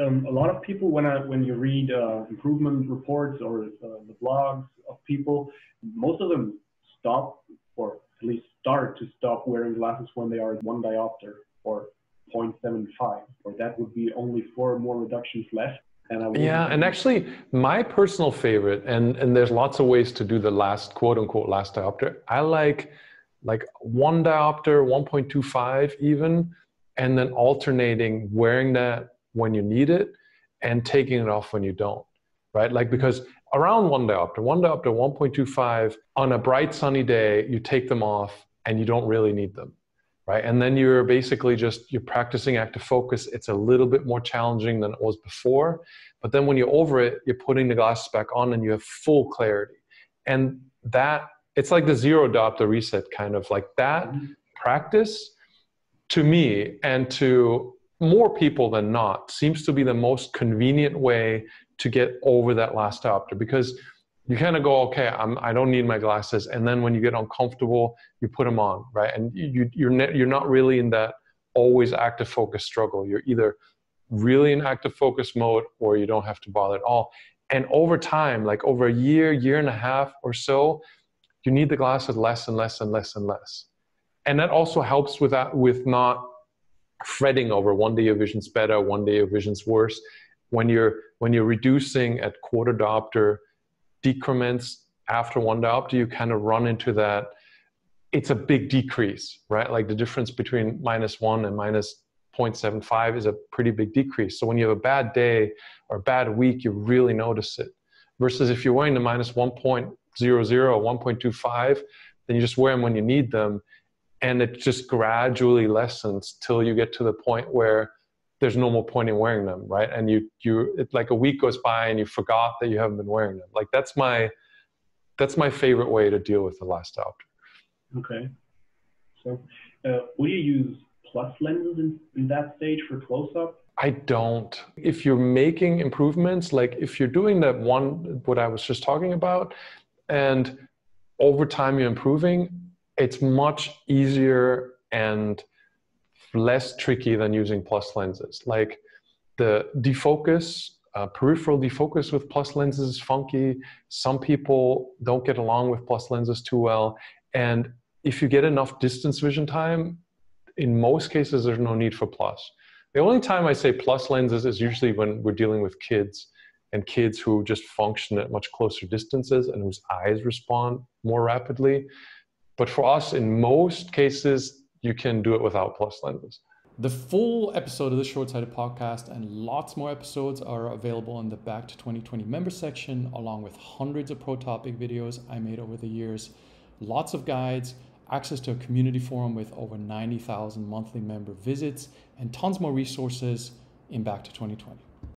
um, a lot of people, when I when you read uh, improvement reports or uh, the blogs of people, most of them stop or at least start to stop wearing glasses when they are one diopter or 0.75, or that would be only four more reductions left. And yeah, and actually, my personal favorite, and and there's lots of ways to do the last quote unquote last diopter. I like like one diopter, 1.25 even, and then alternating wearing that when you need it and taking it off when you don't, right? Like because around one diopter, one diopter, 1.25 on a bright sunny day, you take them off and you don't really need them, right? And then you're basically just you're practicing active focus. It's a little bit more challenging than it was before, but then when you're over it, you're putting the glasses back on and you have full clarity. And that it's like the zero diopter reset kind of like that mm-hmm. practice to me and to more people than not seems to be the most convenient way to get over that last diopter because you kind of go okay I'm, i don't need my glasses. And then when you get uncomfortable you put them on right? And you, you're, ne- you're not really in that always active focus struggle. You're either really in active focus mode or you don't have to bother at all. And over time like over a year year and a half or so you need the glasses less and less and less and less. And that also helps with that with not fretting over one day your vision's better one day your vision's worse. When you're when you're reducing at quarter diopter decrements after one diopter you kind of run into that. It's a big decrease right? Like the difference between minus one and minus 0.75 is a pretty big decrease. So when you have a bad day or a bad week you really notice it. Versus if you're wearing the minus 1.00 1.25 then you just wear them when you need them and it just gradually lessens till you get to the point where there's no more point in wearing them right? And you you it, like a week goes by and you forgot that you haven't been wearing them. Like that's my that's my favorite way to deal with the last diopter okay. So uh, will you use plus lenses in, in that stage for close-up? I don't. If you're making improvements, like if you're doing that one, what I was just talking about, and over time you're improving, it's much easier and less tricky than using plus lenses. Like the defocus, uh, peripheral defocus with plus lenses is funky. Some people don't get along with plus lenses too well. And if you get enough distance vision time, in most cases, there's no need for plus. The only time I say plus lenses is usually when we're dealing with kids and kids who just function at much closer distances and whose eyes respond more rapidly. But for us, in most cases, you can do it without plus lenses. The full episode of the Shortsighted podcast and lots more episodes are available in the Back to 2020 member section, along with hundreds of pro topic videos I made over the years, lots of guides, access to a community forum with over 90,000 monthly member visits, and tons more resources in Back to 2020.